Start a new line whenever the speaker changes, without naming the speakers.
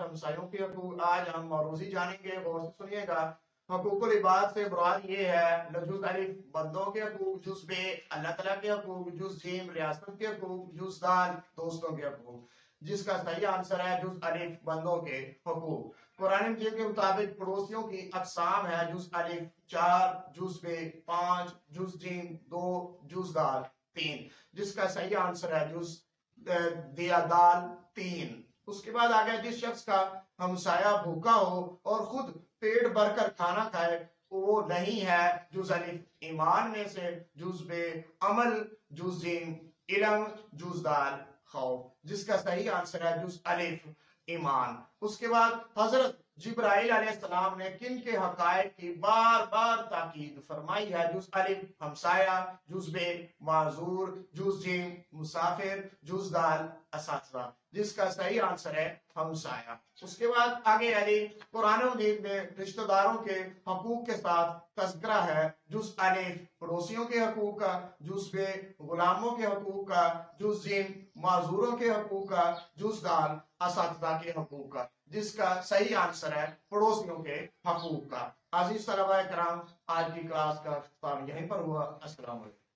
हमसायों के आज हम मौरूजी जानेंगे से सुनिएगा। से मुराद ये है लजुज अलिफ बंदों के हकूक जुज बे, अल्लाह तला के हकूक जुज जीम रियासत के हकूक जुज दाल, दोस्तों के हकूक। जिसका सही आंसर है जुज अलिफ बंदों के हकूक। कुरान मजीद के मुताबिक पड़ोसियों की अकसाम है जुज अलिफ चार जुज बे जुज जीम दो जुज दाल। तीन, जिसका सही आंसर है जुज दिया दाल तीन। उसके बाद आ गया जिस शख्स का हमसाया भूखा हो और खुद पेट भरकर खाना खाए, वो नहीं है जुज अलिफ ईमान में से, जुज बे अमल, जुज इलम, जुज दाल खौफ। जिसका सही आंसर है जुज अलिफ ईमान। उसके बाद हज़रत जिब्राइल अलैहिस्सलाम ने किन के हकायक की बार बार ताकीद फरमाई है? जुज अलिफ हमसाया जुज बे माजूर जुज जिम मुसाफिर जुज दाल असातरा जिसका सही आंसर है हमसाया। उसके बाद आगे अली, कुरान मजीद में रिश्तेदारों के हकूक के साथ तस्करा है। जुज अलिफ पड़ोसियों के हकूक का जुज बे गुलामों के हकूक का जुज जिम माजूरों के हकूक का जुज दाल असातदा के हकूक का। जिसका सही आंसर है पड़ोसियों के हकूक का। तलबा कराम आज की क्लास का यहीं पर हुआ। वालेकुम